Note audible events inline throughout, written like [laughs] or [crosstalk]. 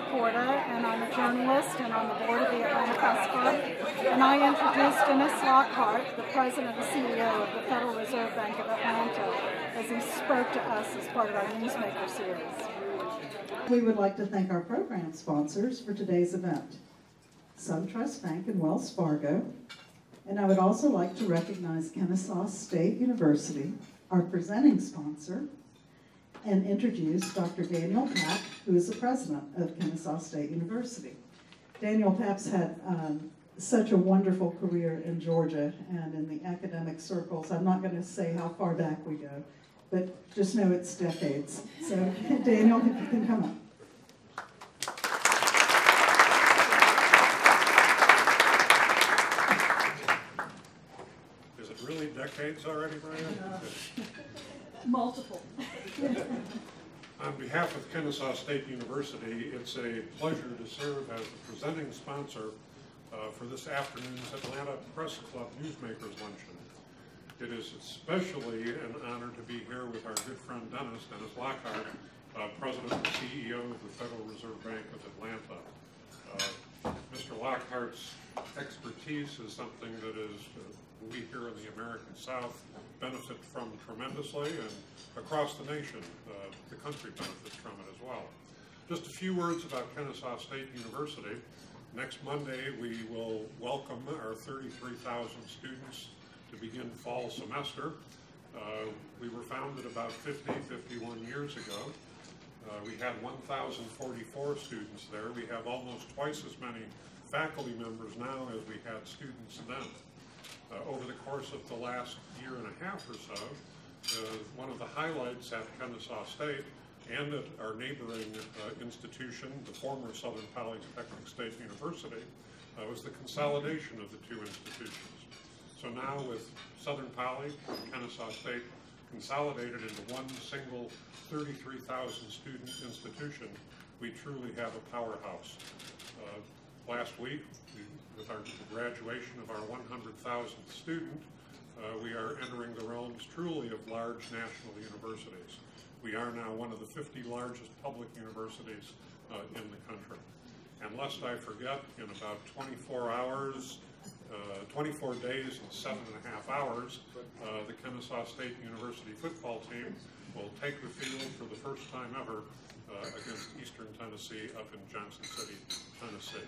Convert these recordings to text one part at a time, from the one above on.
Porta, and I'm a journalist and on the board of the Atlanta Press Club. And I introduced Dennis Lockhart, the president and CEO of the Federal Reserve Bank of Atlanta, as he spoke to us as part of our Newsmaker series. We would like to thank our program sponsors for today's event, SunTrust Bank and Wells Fargo. And I would also like to recognize Kennesaw State University, our presenting sponsor, and introduce Dr. Daniel Papp, who is the president of Kennesaw State University. Daniel Papp's had um, such a wonderful career in Georgia and in the academic circles. I'm not going to say how far back we go, but just know it's decades. So, [laughs] Daniel, if you can come up. Is it really decades already, Brian? Multiple. On behalf of Kennesaw State University, it's a pleasure to serve as the presenting sponsor uh, for this afternoon's Atlanta Press Club Newsmakers Luncheon. It is especially an honor to be here with our good friend Dennis, Dennis Lockhart, uh, President and CEO of the Federal Reserve Bank of Atlanta. Uh, Mr. Lockhart's expertise is something that is, we here in the American South benefit from tremendously, and across the nation, uh, the country benefits from it as well. Just a few words about Kennesaw State University. Next Monday, we will welcome our 33,000 students to begin fall semester. Uh, we were founded about 50, 51 years ago. Uh, we had 1,044 students there. We have almost twice as many faculty members now as we had students then. Uh, over the course of the last year and a half or so, uh, one of the highlights at Kennesaw State and at our neighboring uh, institution, the former Southern Polytechnic State University, uh, was the consolidation of the two institutions. So now with Southern Poly and Kennesaw State consolidated into one single 33,000 student institution, we truly have a powerhouse. Uh, last week, we with our graduation of our 100,000th student, uh, we are entering the realms truly of large national universities. We are now one of the 50 largest public universities uh, in the country. And lest I forget, in about 24 hours, uh, 24 days and seven and a half hours, uh, the Kennesaw State University football team will take the field for the first time ever uh, against Eastern Tennessee up in Johnson City, Tennessee.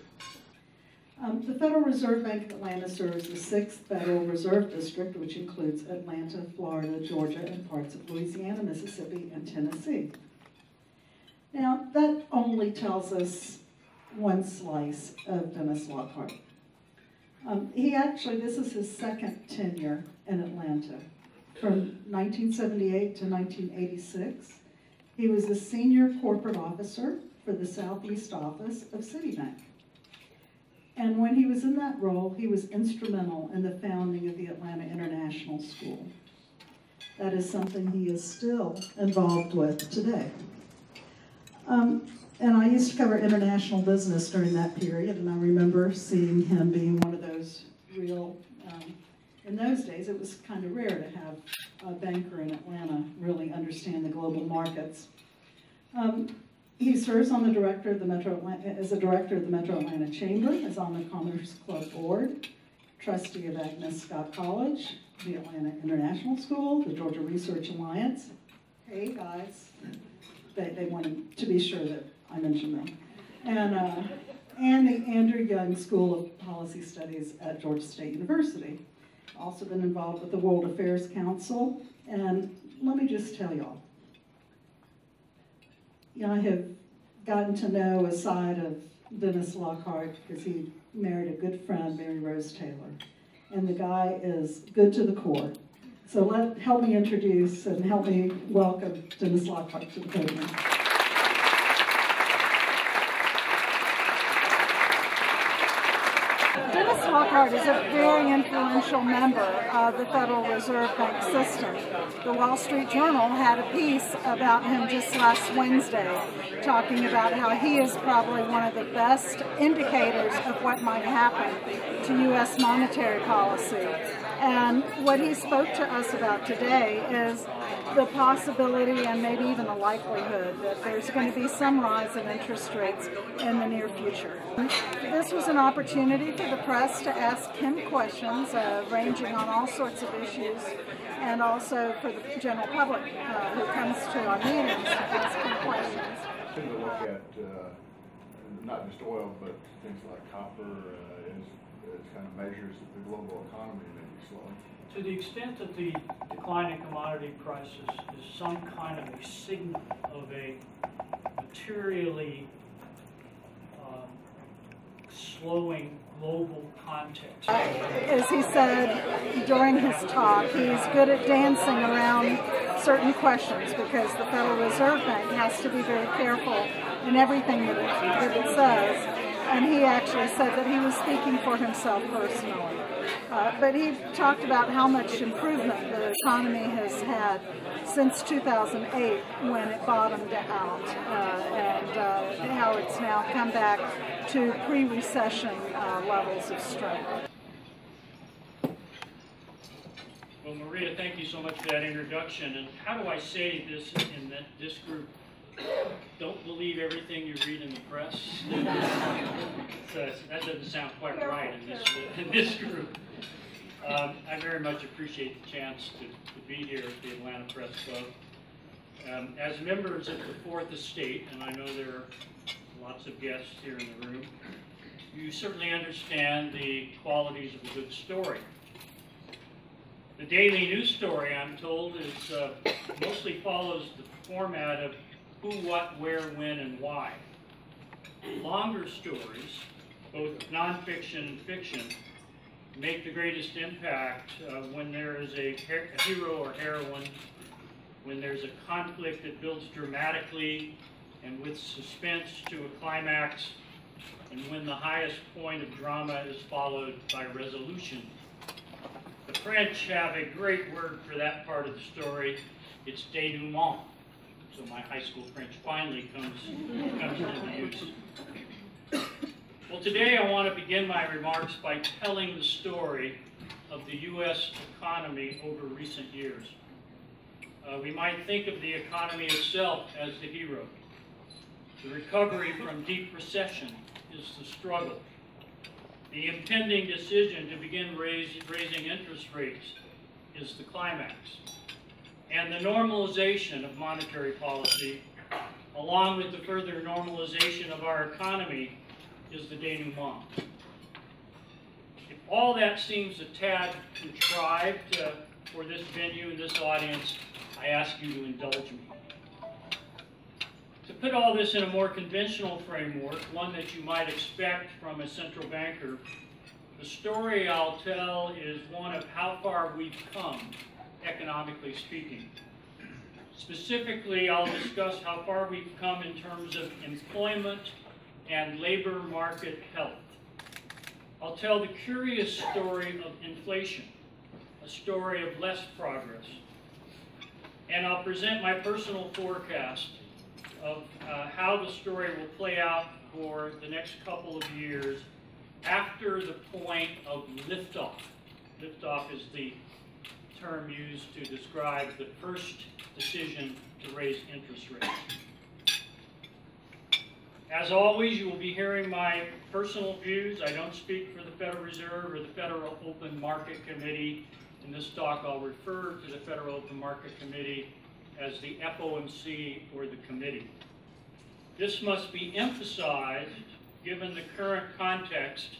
Um, the Federal Reserve Bank of Atlanta serves the 6th Federal Reserve District, which includes Atlanta, Florida, Georgia, and parts of Louisiana, Mississippi, and Tennessee. Now, that only tells us one slice of Dennis Lockhart. Um, he actually, this is his second tenure in Atlanta. From 1978 to 1986, he was a senior corporate officer for the Southeast office of Citibank. And when he was in that role, he was instrumental in the founding of the Atlanta International School. That is something he is still involved with today. Um, and I used to cover international business during that period, and I remember seeing him being one of those real, um, in those days it was kind of rare to have a banker in Atlanta really understand the global markets. Um, he serves on the director of the Metro Atlanta, as a director of the Metro Atlanta Chamber, is on the Commerce Club Board, trustee of Agnes Scott College, the Atlanta International School, the Georgia Research Alliance. Hey guys, they, they wanted to be sure that I mentioned them. And, uh, and the Andrew Young School of Policy Studies at Georgia State University. Also been involved with the World Affairs Council. And let me just tell y'all, know, I have gotten to know a side of Dennis Lockhart because he married a good friend, Mary Rose Taylor. And the guy is good to the core. So let help me introduce and help me welcome Dennis Lockhart to the podium. Lockhart is a very influential member of the Federal Reserve Bank system. The Wall Street Journal had a piece about him just last Wednesday, talking about how he is probably one of the best indicators of what might happen to U.S. monetary policy. And what he spoke to us about today is the possibility and maybe even the likelihood that there's going to be some rise in interest rates in the near future. This was an opportunity for the press to ask him questions uh, ranging on all sorts of issues and also for the general public uh, who comes to our meetings to ask him questions. Tend to look at, uh, not just oil, but things like copper, uh, as, as kind of measures that the global economy may be slowing. To the extent that the decline in commodity prices is some kind of a signal of a materially um, slowing global context. As he said during his talk, he's good at dancing around certain questions because the Federal Reserve Bank has to be very careful in everything that it, that it says. And he actually said that he was speaking for himself personally. Uh, but he talked about how much improvement the economy has had since 2008 when it bottomed out uh, and uh, how it's now come back to pre-recession uh, levels of strength. Well, Maria, thank you so much for that introduction. And how do I say this in that, this group? Don't believe everything you read in the press. [laughs] so that doesn't sound quite right in this, in this group. Um, I very much appreciate the chance to, to, be here at the Atlanta Press Club. Um, as members of the Fourth Estate, and I know there are lots of guests here in the room, you certainly understand the qualities of a good story. The daily news story, I'm told, is uh, mostly follows the format of who, what, where, when, and why. Longer stories, both nonfiction and fiction, make the greatest impact uh, when there is a, a hero or heroine, when there's a conflict that builds dramatically and with suspense to a climax, and when the highest point of drama is followed by resolution. The French have a great word for that part of the story. It's denouement. So my high school French finally comes, comes into use. Well, today I want to begin my remarks by telling the story of the U.S. economy over recent years. Uh, we might think of the economy itself as the hero. The recovery from deep recession is the struggle. The impending decision to begin raise, raising interest rates is the climax. And the normalization of monetary policy, along with the further normalization of our economy, is the denouement. If all that seems a tad contrived uh, for this venue and this audience, I ask you to indulge me. To put all this in a more conventional framework, one that you might expect from a central banker, the story I'll tell is one of how far we've come, economically speaking. Specifically, I'll discuss how far we've come in terms of employment and labor market health. I'll tell the curious story of inflation, a story of less progress. And I'll present my personal forecast of uh, how the story will play out for the next couple of years after the point of liftoff. Liftoff is the term used to describe the first decision to raise interest rates. As always, you will be hearing my personal views. I don't speak for the Federal Reserve or the Federal Open Market Committee. In this talk, I'll refer to the Federal Open Market Committee as the FOMC or the committee. This must be emphasized given the current context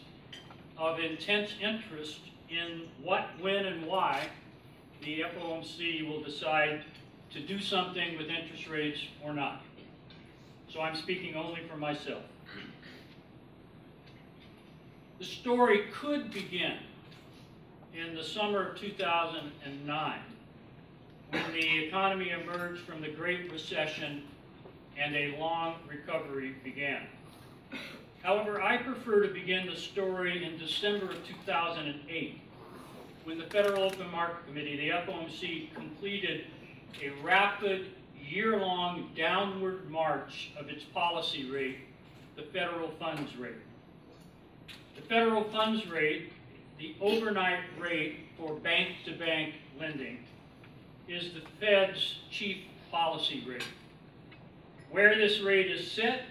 of intense interest in what, when, and why the FOMC will decide to do something with interest rates or not so I'm speaking only for myself. The story could begin in the summer of 2009 when the economy emerged from the Great Recession and a long recovery began. However, I prefer to begin the story in December of 2008 when the Federal Open Market Committee, the FOMC, completed a rapid year-long downward march of its policy rate, the federal funds rate. The federal funds rate, the overnight rate for bank-to-bank -bank lending, is the Fed's chief policy rate. Where this rate is set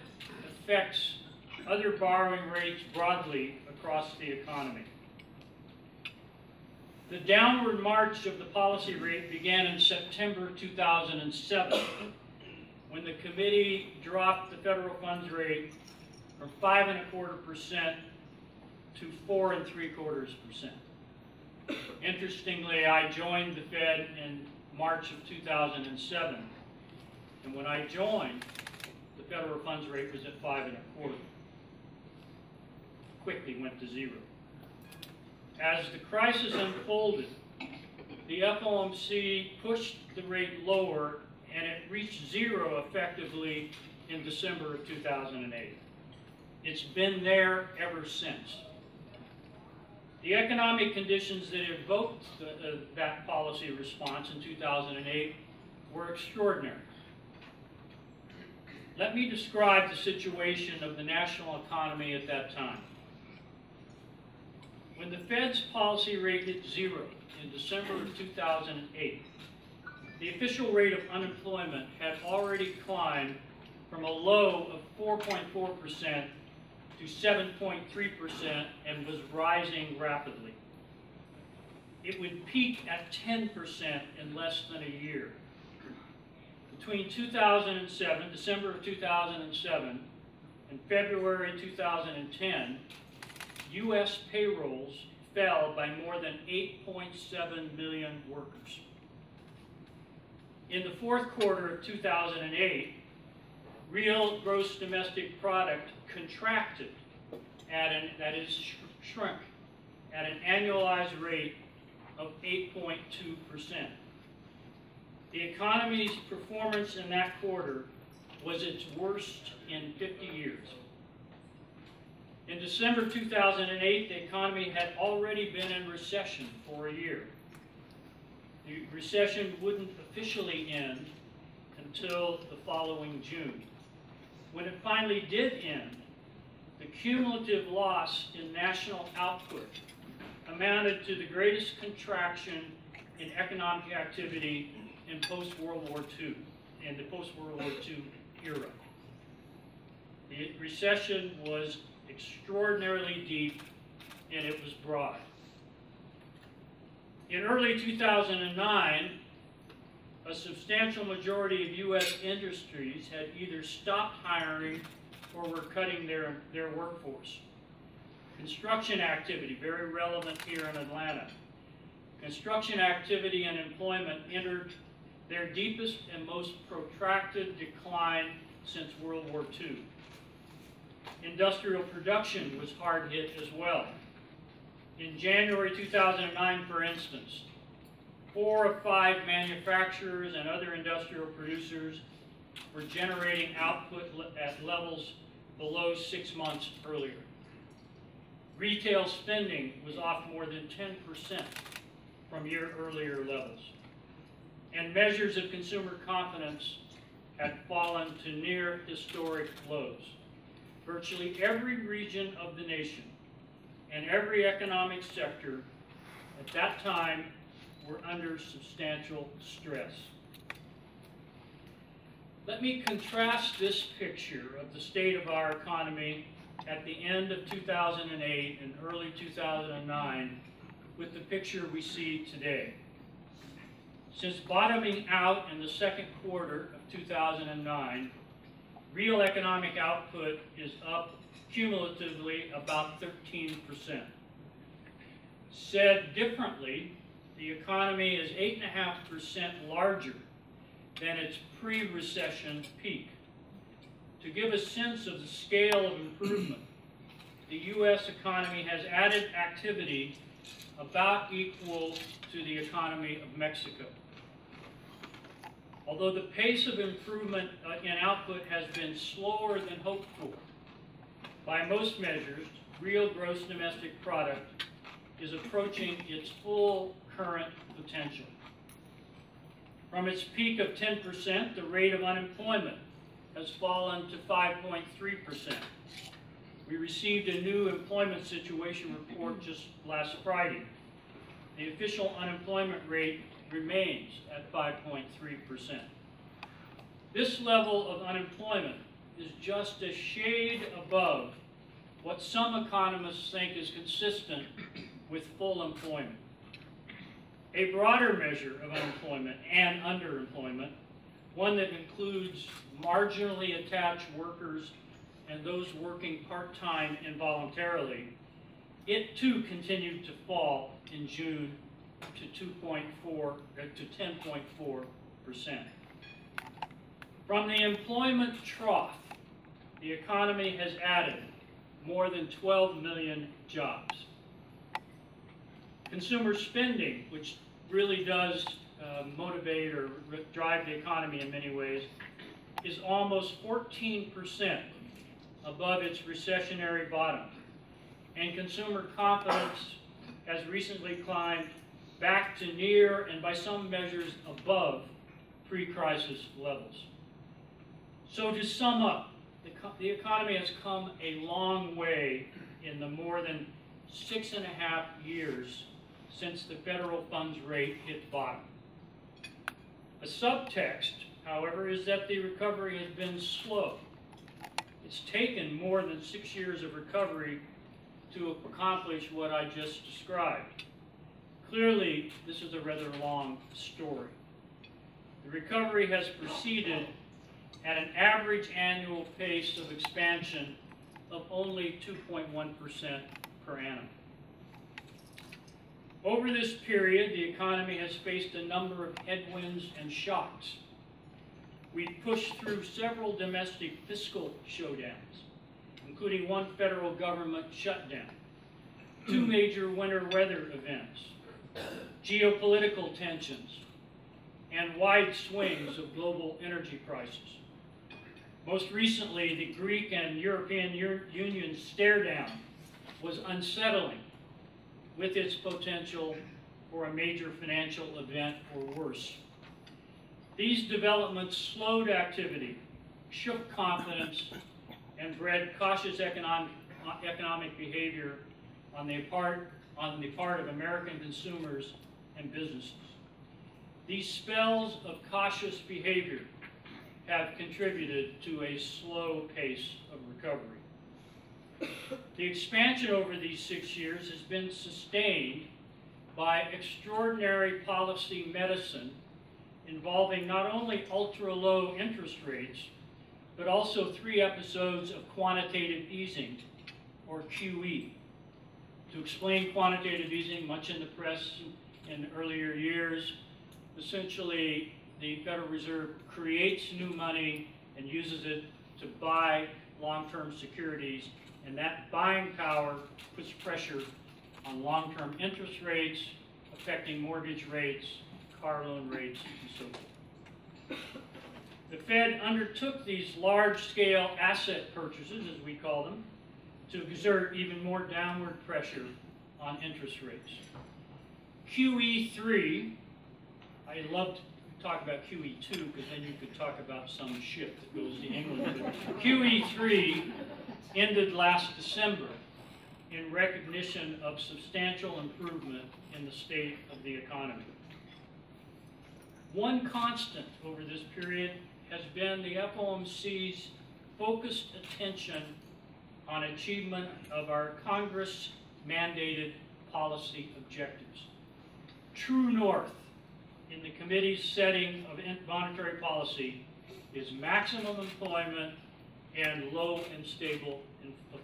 affects other borrowing rates broadly across the economy. The downward march of the policy rate began in September 2007 when the committee dropped the federal funds rate from five and a quarter percent to four and three quarters percent. Interestingly, I joined the Fed in March of 2007, and when I joined, the federal funds rate was at five and a quarter. Quickly went to zero. As the crisis unfolded, the FOMC pushed the rate lower and it reached zero effectively in December of 2008. It's been there ever since. The economic conditions that evoked the, uh, that policy response in 2008 were extraordinary. Let me describe the situation of the national economy at that time. When the Fed's policy rate hit zero in December of 2008, the official rate of unemployment had already climbed from a low of 4.4% to 7.3% and was rising rapidly. It would peak at 10% in less than a year. Between 2007, December of 2007, and February 2010, U.S. payrolls fell by more than 8.7 million workers. In the fourth quarter of 2008, real gross domestic product contracted at an, that is sh shrunk, at an annualized rate of 8.2%. The economy's performance in that quarter was its worst in 50 years. In December 2008, the economy had already been in recession for a year. The recession wouldn't officially end until the following June. When it finally did end, the cumulative loss in national output amounted to the greatest contraction in economic activity in post-World War II, in the post-World War II era. The recession was extraordinarily deep and it was broad. In early 2009, a substantial majority of U.S. industries had either stopped hiring or were cutting their, their workforce. Construction activity, very relevant here in Atlanta. Construction activity and employment entered their deepest and most protracted decline since World War II. Industrial production was hard hit as well. In January 2009, for instance, four of five manufacturers and other industrial producers were generating output at levels below six months earlier. Retail spending was off more than 10% from year earlier levels. And measures of consumer confidence had fallen to near historic lows. Virtually every region of the nation and every economic sector at that time were under substantial stress. Let me contrast this picture of the state of our economy at the end of 2008 and early 2009 with the picture we see today. Since bottoming out in the second quarter of 2009, real economic output is up cumulatively about 13%. Said differently, the economy is 8.5% larger than its pre-recession peak. To give a sense of the scale of improvement, the U.S. economy has added activity about equal to the economy of Mexico. Although the pace of improvement uh, in output has been slower than hoped for, by most measures, real gross domestic product is approaching its full current potential. From its peak of 10%, the rate of unemployment has fallen to 5.3%. We received a new employment situation report just last Friday. The official unemployment rate remains at 5.3%. This level of unemployment is just a shade above what some economists think is consistent with full employment. A broader measure of unemployment and underemployment, one that includes marginally attached workers and those working part-time involuntarily, it too continued to fall in June to 2.4 uh, to 10.4 percent. From the employment trough, the economy has added more than 12 million jobs. Consumer spending, which really does uh, motivate or drive the economy in many ways, is almost 14% above its recessionary bottom. And consumer confidence has recently climbed back to near and by some measures above pre-crisis levels. So to sum up, the, the economy has come a long way in the more than six and a half years since the federal funds rate hit bottom. A subtext, however, is that the recovery has been slow. It's taken more than six years of recovery to accomplish what I just described. Clearly, this is a rather long story. The recovery has proceeded at an average annual pace of expansion of only 2.1% per annum. Over this period, the economy has faced a number of headwinds and shocks. We've pushed through several domestic fiscal showdowns, including one federal government shutdown, two major winter weather events, geopolitical tensions, and wide swings of global energy prices. Most recently, the Greek and European Union stare down was unsettling with its potential for a major financial event or worse. These developments slowed activity, shook confidence, and bred cautious economic, economic behavior on the, part, on the part of American consumers and businesses. These spells of cautious behavior have contributed to a slow pace of recovery. The expansion over these six years has been sustained by extraordinary policy medicine involving not only ultra-low interest rates, but also three episodes of quantitative easing, or QE. To explain quantitative easing, much in the press in earlier years, essentially the Federal Reserve creates new money and uses it to buy long-term securities, and that buying power puts pressure on long-term interest rates, affecting mortgage rates, car loan rates, and so forth. The Fed undertook these large-scale asset purchases, as we call them, to exert even more downward pressure on interest rates. QE3, I loved to talk about QE2 because then you could talk about some ship that goes to England. QE3 ended last December in recognition of substantial improvement in the state of the economy. One constant over this period has been the FOMC's focused attention on achievement of our Congress-mandated policy objectives. True north in the committee's setting of monetary policy is maximum employment and low and stable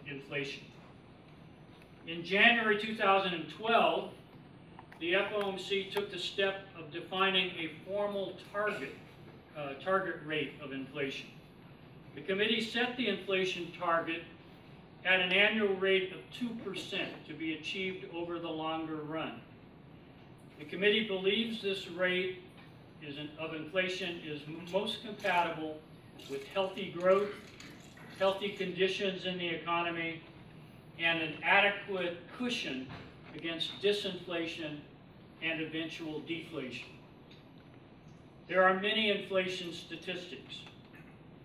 inflation. In January 2012, the FOMC took the step of defining a formal target, uh, target rate of inflation. The committee set the inflation target at an annual rate of 2% to be achieved over the longer run. The committee believes this rate an, of inflation is most compatible with healthy growth, healthy conditions in the economy, and an adequate cushion against disinflation and eventual deflation. There are many inflation statistics.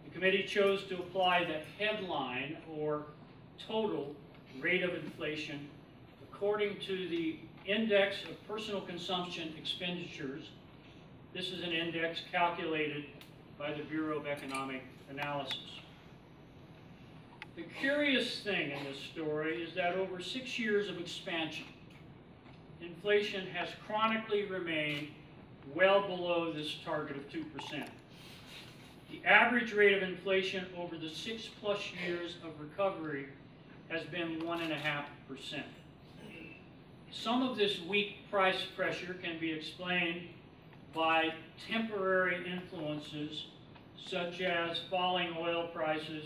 The committee chose to apply the headline or total rate of inflation according to the Index of Personal Consumption Expenditures, This is an index calculated by the Bureau of Economic Analysis. The curious thing in this story is that over six years of expansion, inflation has chronically remained well below this target of 2%. The average rate of inflation over the six plus years of recovery has been 1.5%. Some of this weak price pressure can be explained by temporary influences such as falling oil prices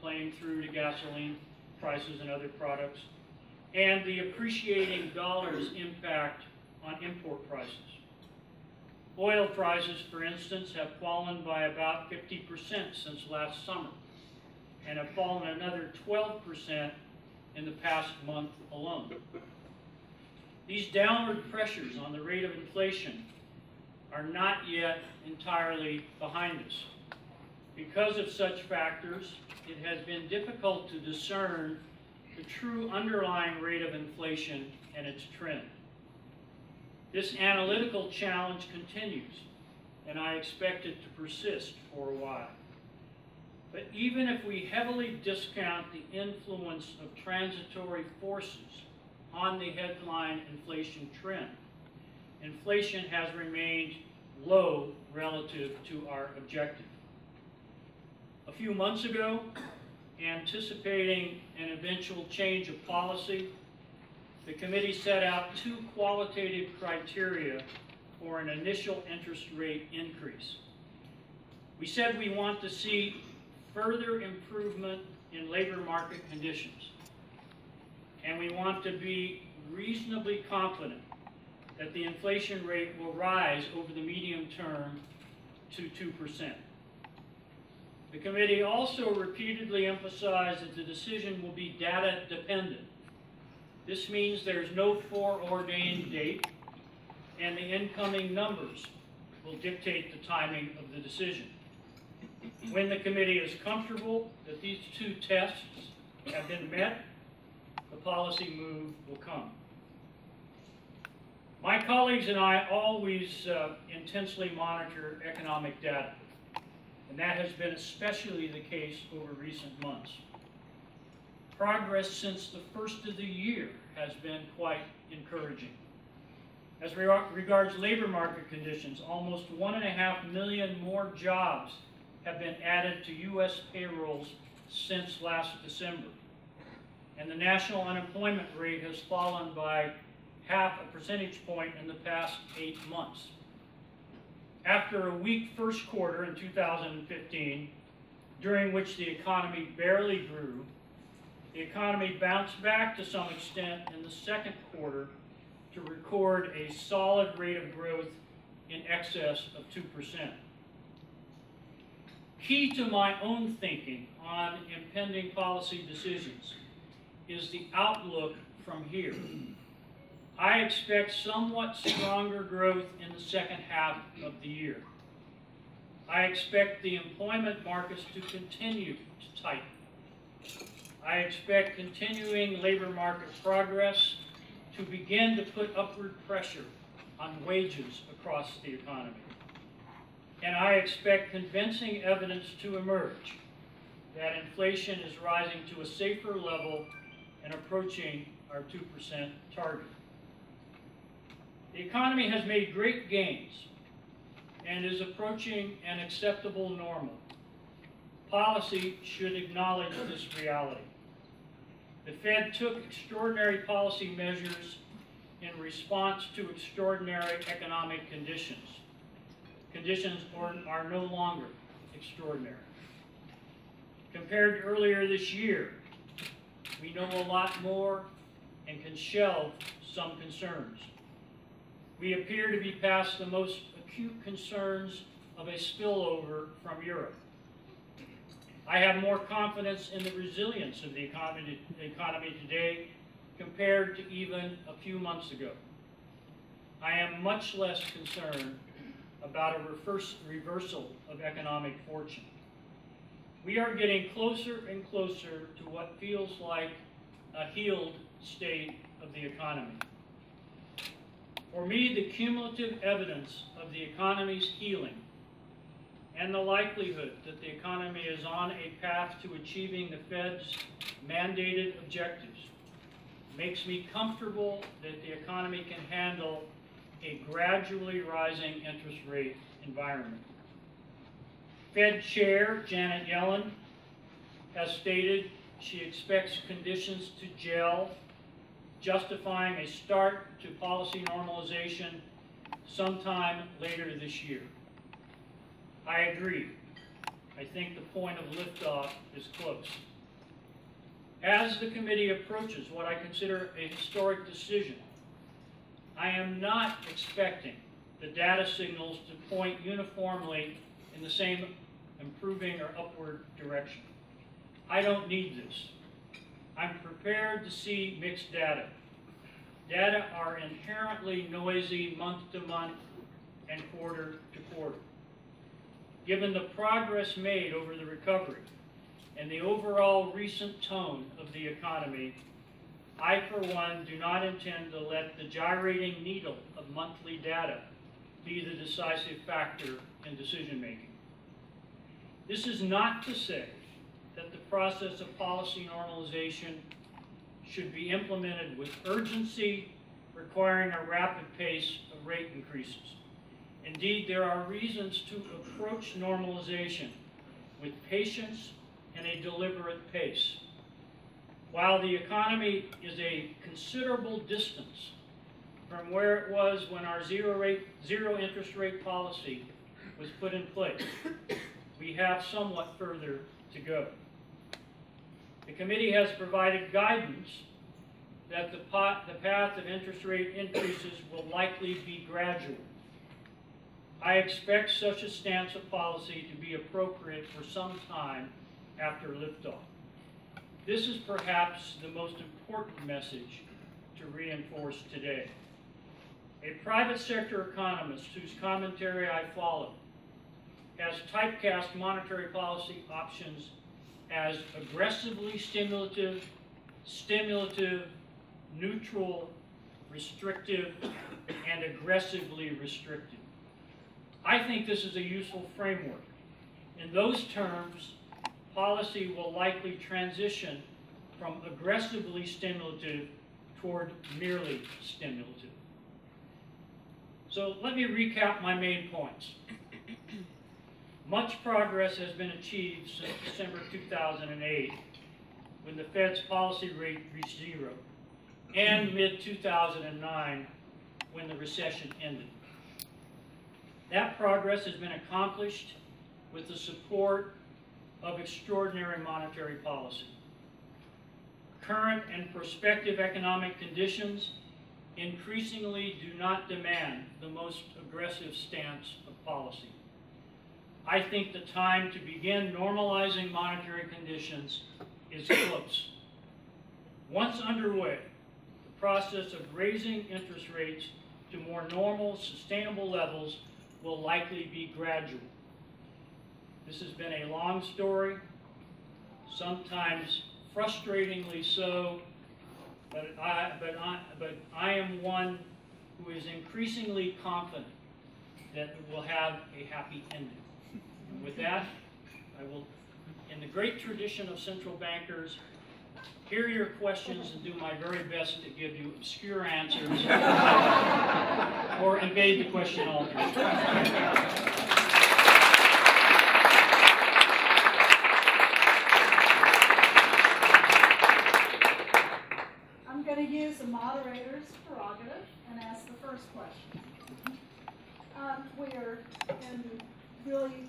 playing through to gasoline prices and other products, and the appreciating dollar's impact on import prices. Oil prices, for instance, have fallen by about 50% since last summer and have fallen another 12% in the past month alone. These downward pressures on the rate of inflation are not yet entirely behind us. Because of such factors, it has been difficult to discern the true underlying rate of inflation and its trend. This analytical challenge continues, and I expect it to persist for a while. But even if we heavily discount the influence of transitory forces on the headline inflation trend, inflation has remained low relative to our objective. A few months ago, anticipating an eventual change of policy, the committee set out two qualitative criteria for an initial interest rate increase. We said we want to see further improvement in labor market conditions, and we want to be reasonably confident that the inflation rate will rise over the medium term to 2%. The committee also repeatedly emphasized that the decision will be data dependent. This means there's no foreordained date, and the incoming numbers will dictate the timing of the decision. When the committee is comfortable that these two tests have been met, the policy move will come. My colleagues and I always uh, intensely monitor economic data and that has been especially the case over recent months. Progress since the first of the year has been quite encouraging. As regards labor market conditions, almost one and a half million more jobs have been added to U.S. payrolls since last December. And the national unemployment rate has fallen by half a percentage point in the past eight months. After a weak first quarter in 2015, during which the economy barely grew, the economy bounced back to some extent in the second quarter to record a solid rate of growth in excess of 2%. Key to my own thinking on impending policy decisions is the outlook from here. I expect somewhat stronger growth in the second half of the year. I expect the employment markets to continue to tighten. I expect continuing labor market progress to begin to put upward pressure on wages across the economy. And I expect convincing evidence to emerge that inflation is rising to a safer level and approaching our 2% target. The economy has made great gains and is approaching an acceptable normal. Policy should acknowledge this reality. The Fed took extraordinary policy measures in response to extraordinary economic conditions. Conditions are no longer extraordinary. Compared to earlier this year, we know a lot more and can shelve some concerns we appear to be past the most acute concerns of a spillover from Europe. I have more confidence in the resilience of the economy, the economy today compared to even a few months ago. I am much less concerned about a reverse, reversal of economic fortune. We are getting closer and closer to what feels like a healed state of the economy. For me, the cumulative evidence of the economy's healing and the likelihood that the economy is on a path to achieving the Fed's mandated objectives makes me comfortable that the economy can handle a gradually rising interest rate environment. Fed Chair Janet Yellen has stated she expects conditions to gel, justifying a start to policy normalization sometime later this year. I agree. I think the point of liftoff is close. As the committee approaches what I consider a historic decision, I am not expecting the data signals to point uniformly in the same improving or upward direction. I don't need this. I'm prepared to see mixed data. Data are inherently noisy month to month and quarter to quarter. Given the progress made over the recovery and the overall recent tone of the economy, I, for one, do not intend to let the gyrating needle of monthly data be the decisive factor in decision making. This is not to say that the process of policy normalization should be implemented with urgency, requiring a rapid pace of rate increases. Indeed, there are reasons to approach normalization with patience and a deliberate pace. While the economy is a considerable distance from where it was when our zero, rate, zero interest rate policy was put in place, we have somewhat further to go. The committee has provided guidance that the, pot, the path of interest rate increases will likely be gradual. I expect such a stance of policy to be appropriate for some time after liftoff. This is perhaps the most important message to reinforce today. A private sector economist whose commentary I follow has typecast monetary policy options as aggressively stimulative, stimulative, neutral, restrictive, and aggressively restrictive. I think this is a useful framework. In those terms, policy will likely transition from aggressively stimulative toward merely stimulative. So let me recap my main points. Much progress has been achieved since December 2008, when the Fed's policy rate reached zero, and mid-2009, when the recession ended. That progress has been accomplished with the support of extraordinary monetary policy. Current and prospective economic conditions increasingly do not demand the most aggressive stance of policy. I think the time to begin normalizing monetary conditions is close. Once underway, the process of raising interest rates to more normal, sustainable levels will likely be gradual. This has been a long story, sometimes frustratingly so, but I, but I, but I am one who is increasingly confident that we'll have a happy ending. And with that, I will, in the great tradition of central bankers, hear your questions and do my very best to give you obscure answers [laughs] or evade the question altogether. Use the moderator's prerogative and ask the first question. Um, we're in really,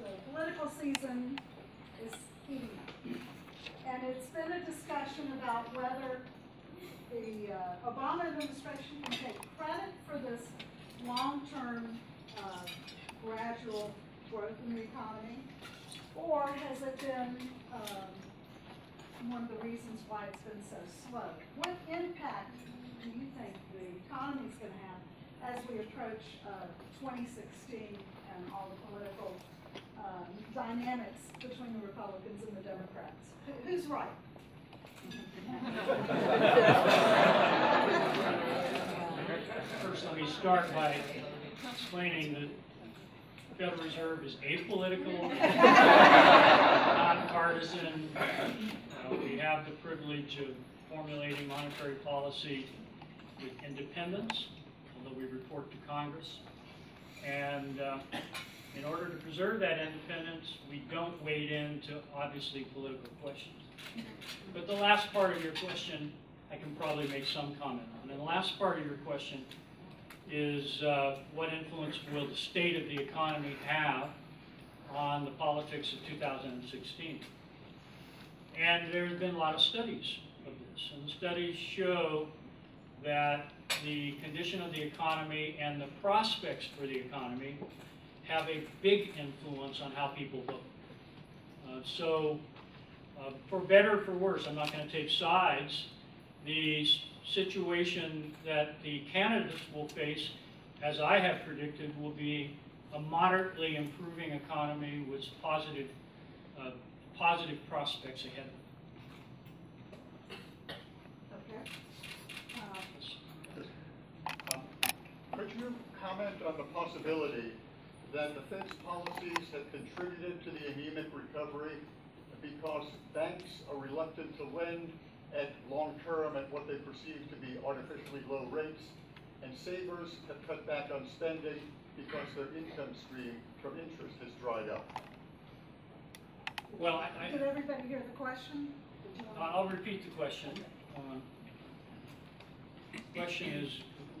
the political season is heating up. And it's been a discussion about whether the uh, Obama administration can take credit for this long-term uh, gradual growth in the economy, or has it been um, one of the reasons why it's been so slow. What impact do you think the economy is going to have as we approach uh, 2016 and all the political um, dynamics between the Republicans and the Democrats? Who- Who's right? First, let me start by explaining that Federal Reserve is apolitical, [laughs] nonpartisan. Uh, We have the privilege of formulating monetary policy with independence, although we report to Congress. And uh, in order to preserve that independence, we don't wade into obviously political questions. But the last part of your question, I can probably make some comment on. And the last part of your question is uh, what influence will the state of the economy have on the politics of 2016? And there have been a lot of studies of this. And the studies show that the condition of the economy and the prospects for the economy have a big influence on how people vote. Uh, so, uh, for better or for worse, I'm not going to take sides, the situation that the candidates will face, as I have predicted, will be a moderately improving economy with positive, uh, positive prospects ahead. Okay. Uh, Could you comment on the possibility that the Fed's policies have contributed to the anemic recovery because banks are reluctant to lend at long-term at what they perceive to be artificially low rates, and savers have cut back on spending because their income stream from interest has dried up? Well, I, I, Did everybody hear the question? Did I'll repeat the question. Um, Question is,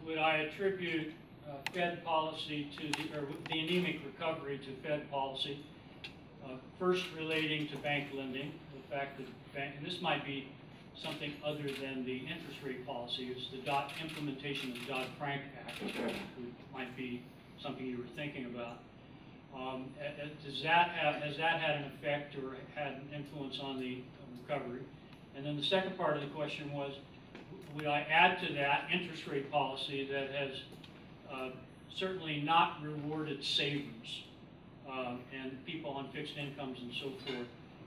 would I attribute uh, Fed policy to the, or the anemic recovery to Fed policy? Uh, First relating to bank lending, the fact that bank, and this might be something other than the interest rate policy, it's the dot, implementation of the Dodd-Frank Act, which might be something you were thinking about. Um, Does that have, has that had an effect or had an influence on the recovery? And then the second part of the question was, would I add to that interest rate policy that has uh, certainly not rewarded savers um, and people on fixed incomes and so forth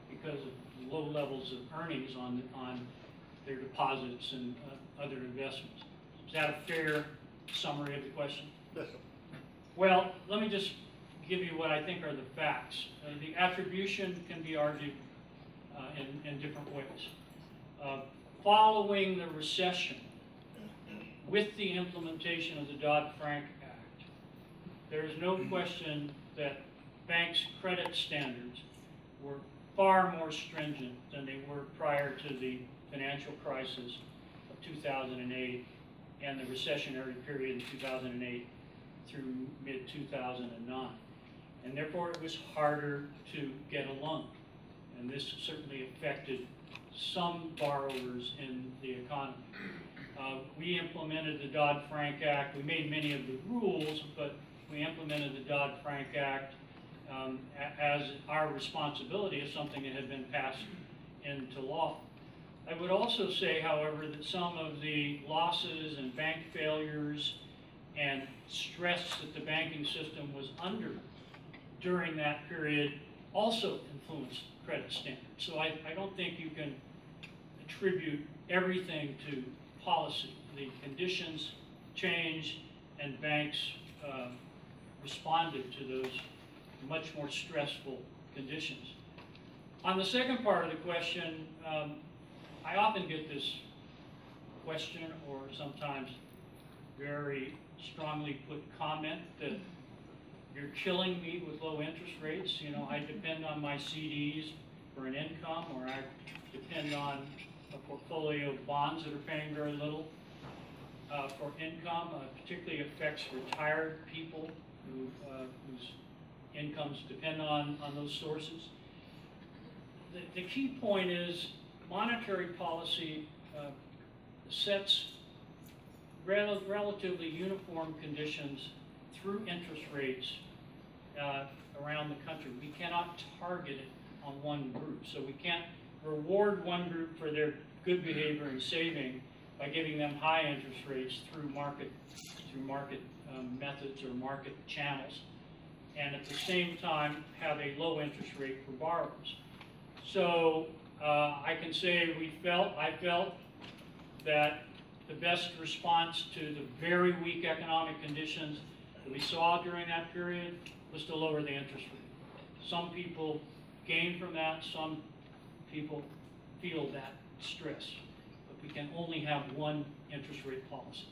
because of low levels of earnings on, on their deposits and uh, other investments? Is that a fair summary of the question? Yes, sir. Well, let me just give you what I think are the facts. Uh, The attribution can be argued uh, in, in different ways. Uh, Following the recession, with the implementation of the Dodd-Frank Act, there is no question that banks' credit standards were far more stringent than they were prior to the financial crisis of 2008 and the recessionary period in 2008 through mid-2009. And therefore, it was harder to get a loan. And this certainly affected some borrowers in the economy. Uh, We implemented the Dodd-Frank Act. We made many of the rules, but we implemented the Dodd-Frank Act um, as our responsibility as something that had been passed into law. I would also say, however, that some of the losses and bank failures and stress that the banking system was under during that period also influenced credit standards. So I, I don't think you can attribute everything to policy. The conditions changed and banks um, responded to those much more stressful conditions. On the second part of the question, um, I often get this question or sometimes very strongly put comment that you're killing me with low interest rates. You know, I depend on my CDs for an income or I depend on a portfolio of bonds that are paying very little uh, for income. Uh, particularly affects retired people who, uh, whose incomes depend on, on those sources. The, the key point is monetary policy uh, sets rel- relatively uniform conditions through interest rates uh, around the country. We cannot target it on one group. So we can't reward one group for their good behavior and saving by giving them high interest rates through market, through market um, methods or market channels. And at the same time, have a low interest rate for borrowers. So uh, I can say we felt, I felt that the best response to the very weak economic conditions that we saw during that period was to lower the interest rate. Some people gain from that, some people feel that stress. But we can only have one interest rate policy.